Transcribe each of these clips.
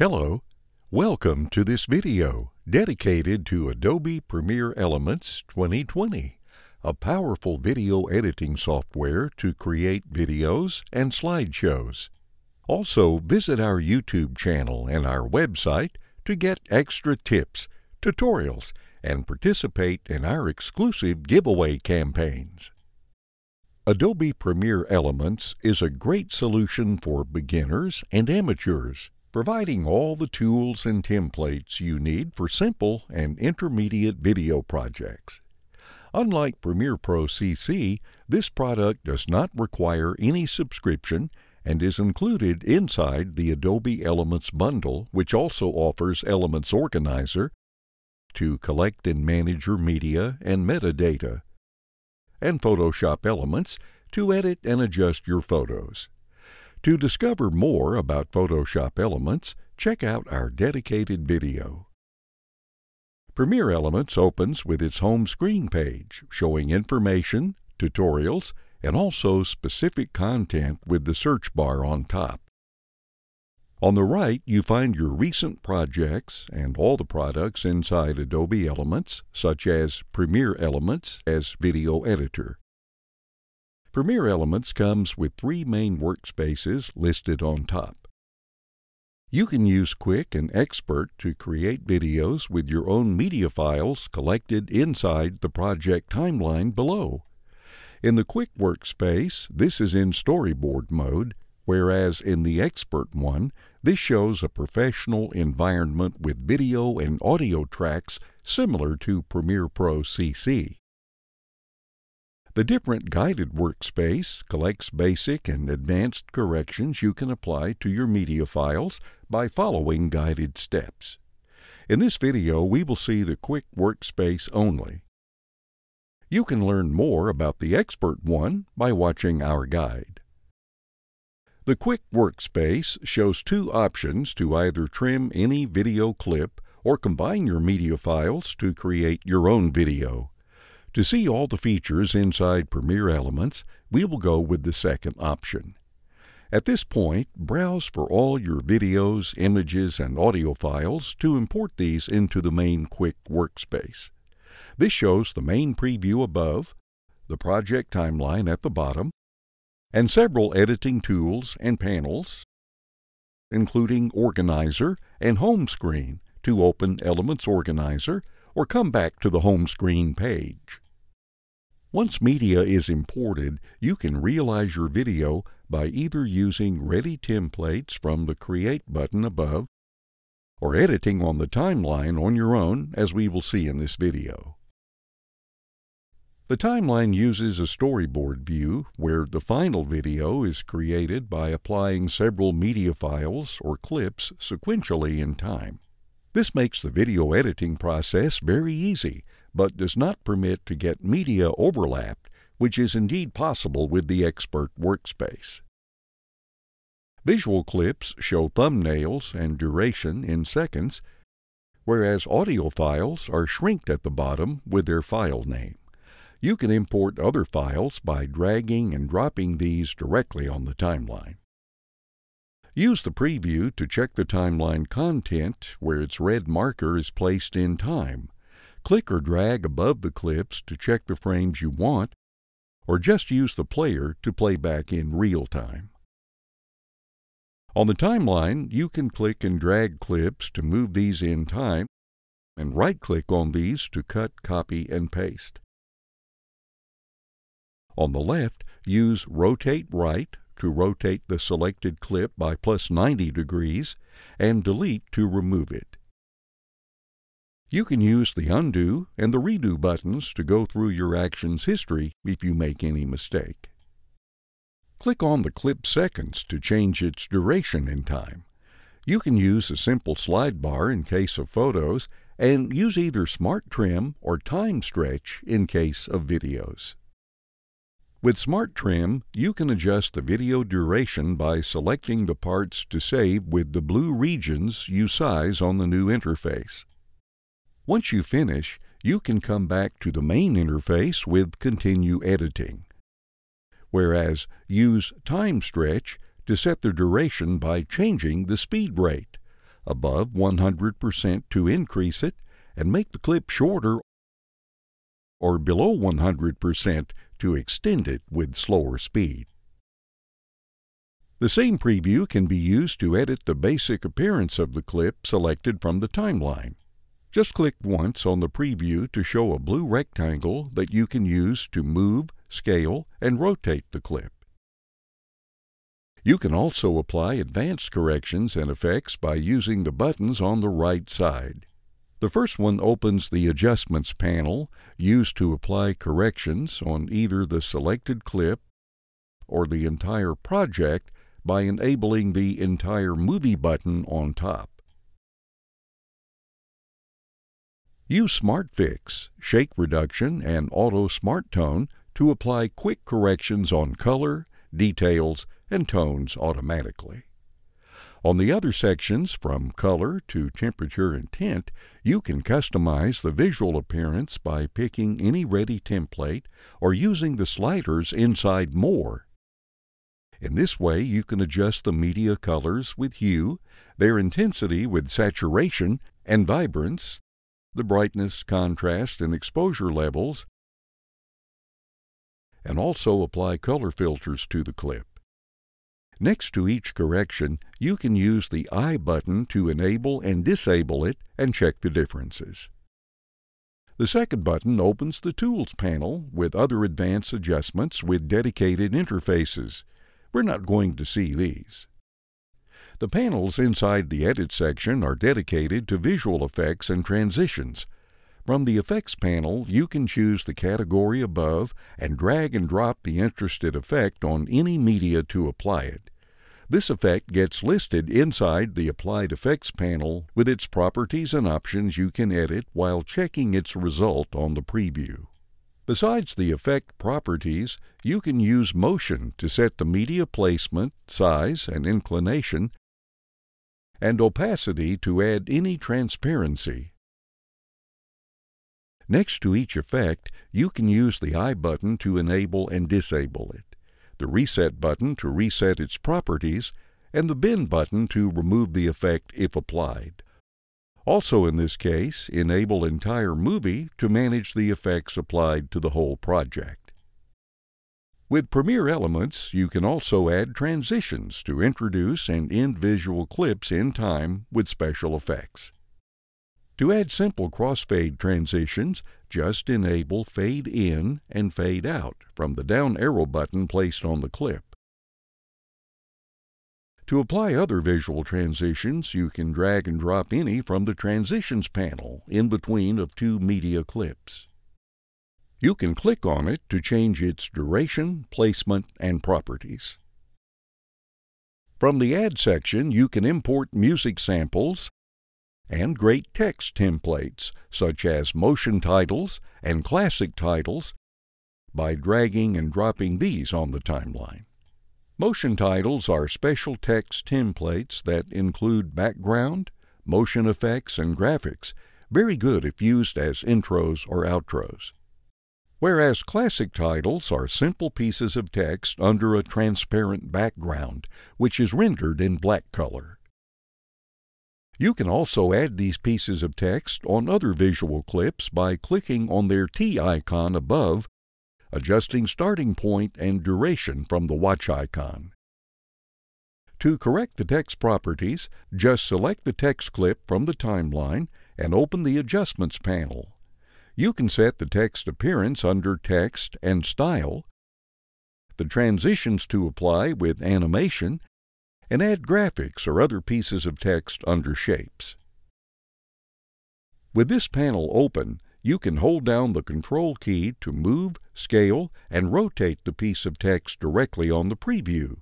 Hello, welcome to this video dedicated to Adobe Premiere Elements 2020, a powerful video editing software to create videos and slideshows. Also, visit our YouTube channel and our website to get extra tips, tutorials, and participate in our exclusive giveaway campaigns. Adobe Premiere Elements is a great solution for beginners and amateurs providing all the tools and templates you need for simple and intermediate video projects. Unlike Premiere Pro CC, this product does not require any subscription and is included inside the Adobe Elements bundle, which also offers Elements Organizer to collect and manage your media and metadata, and Photoshop Elements to edit and adjust your photos. To discover more about Photoshop Elements, check out our dedicated video. Premiere Elements opens with its home screen page, showing information, tutorials, and also specific content with the search bar on top. On the right, you find your recent projects and all the products inside Adobe Elements, such as Premiere Elements as Video Editor. Premiere Elements comes with three main workspaces listed on top. You can use Quick and Expert to create videos with your own media files collected inside the project timeline below. In the Quick workspace, this is in storyboard mode, whereas in the Expert one, this shows a professional environment with video and audio tracks similar to Premiere Pro CC. The different guided workspace collects basic and advanced corrections you can apply to your media files by following guided steps. In this video, we will see the quick workspace only. You can learn more about the expert one by watching our guide. The quick workspace shows two options to either trim any video clip or combine your media files to create your own video. To see all the features inside Premiere Elements, we will go with the second option. At this point, browse for all your videos, images, and audio files to import these into the main Quick workspace. This shows the main preview above, the project timeline at the bottom, and several editing tools and panels, including Organizer and Home Screen to open Elements Organizer or come back to the home screen page. Once media is imported, you can realize your video by either using ready templates from the Create button above or editing on the timeline on your own, as we will see in this video. The timeline uses a storyboard view where the final video is created by applying several media files or clips sequentially in time. This makes the video editing process very easy, but does not permit to get media overlapped, which is indeed possible with the Expert workspace. Visual clips show thumbnails and duration in seconds, whereas audio files are shrinked at the bottom with their file name. You can import other files by dragging and dropping these directly on the timeline. Use the preview to check the timeline content where its red marker is placed in time. Click or drag above the clips to check the frames you want, or just use the player to play back in real time. On the timeline, you can click and drag clips to move these in time, and right-click on these to cut, copy, and paste. On the left, use Rotate Right to rotate the selected clip by plus 90 degrees and delete to remove it. You can use the undo and the redo buttons to go through your action's history if you make any mistake. Click on the clip seconds to change its duration in time. You can use a simple slide bar in case of photos and use either Smart Trim or Time Stretch in case of videos. With Smart Trim, you can adjust the video duration by selecting the parts to save with the blue regions you size on the new interface. Once you finish, you can come back to the main interface with Continue Editing. Whereas use Time Stretch to set the duration by changing the speed rate. above 100% to increase it, and make the clip shorter or below 100% to extend it with slower speed. The same preview can be used to edit the basic appearance of the clip selected from the timeline. Just click once on the preview to show a blue rectangle that you can use to move, scale, and rotate the clip. You can also apply advanced corrections and effects by using the buttons on the right side. The first one opens the Adjustments panel, used to apply corrections on either the selected clip or the entire project by enabling the Entire Movie button on top. Use SmartFix, Shake Reduction, and Auto Smart Tone to apply quick corrections on color, details, and tones automatically. On the other sections, from color to temperature and tint, you can customize the visual appearance by picking any ready template or using the sliders inside More. In this way, you can adjust the media colors with hue, their intensity with saturation and vibrance, the brightness, contrast, and exposure levels, and also apply color filters to the clip. Next to each correction, you can use the I button to enable and disable it and check the differences. The second button opens the Tools panel with other advanced adjustments with dedicated interfaces. We're not going to see these. The panels inside the Edit section are dedicated to visual effects and transitions. From the Effects panel, you can choose the category above and drag and drop the interested effect on any media to apply it. This effect gets listed inside the Applied Effects panel with its properties and options you can edit while checking its result on the preview. Besides the effect properties, you can use motion to set the media placement, size, and inclination, and opacity to add any transparency. Next to each effect, you can use the I button to enable and disable it the Reset button to reset its properties, and the Bin button to remove the effect if applied. Also in this case, enable Entire Movie to manage the effects applied to the whole project. With Premiere Elements, you can also add transitions to introduce and end visual clips in time with special effects. To add simple crossfade transitions, just enable Fade In and Fade Out from the down arrow button placed on the clip. To apply other visual transitions, you can drag and drop any from the Transitions panel in between of two media clips. You can click on it to change its duration, placement, and properties. From the Add section, you can import music samples and great text templates such as motion titles and classic titles by dragging and dropping these on the timeline. Motion titles are special text templates that include background, motion effects, and graphics, very good if used as intros or outros. Whereas classic titles are simple pieces of text under a transparent background, which is rendered in black color. You can also add these pieces of text on other visual clips by clicking on their T icon above, adjusting starting point and duration from the watch icon. To correct the text properties, just select the text clip from the timeline and open the Adjustments panel. You can set the text appearance under Text and Style, the transitions to apply with Animation, and add graphics or other pieces of text under Shapes. With this panel open, you can hold down the Control key to move, scale, and rotate the piece of text directly on the preview.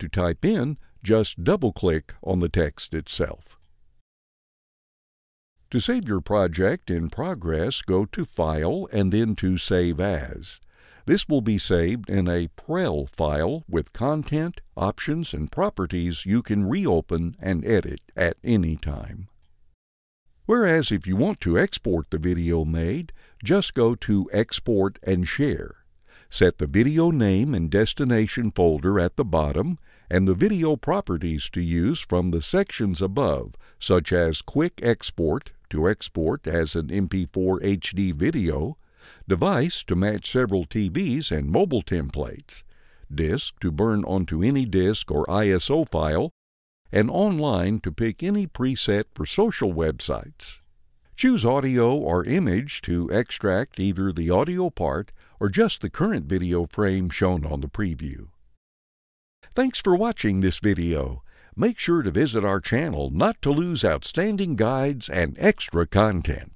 To type in, just double-click on the text itself. To save your project in progress, go to File and then to Save As. This will be saved in a PREL file with content, options, and properties you can reopen and edit at any time. Whereas if you want to export the video made, just go to Export and Share. Set the video name and destination folder at the bottom and the video properties to use from the sections above, such as Quick Export to export as an MP4 HD video, Device to match several TVs and mobile templates, Disk to burn onto any disk or ISO file, and Online to pick any preset for social websites. Choose audio or image to extract either the audio part or just the current video frame shown on the preview. Thanks for watching this video. Make sure to visit our channel not to lose outstanding guides and extra content.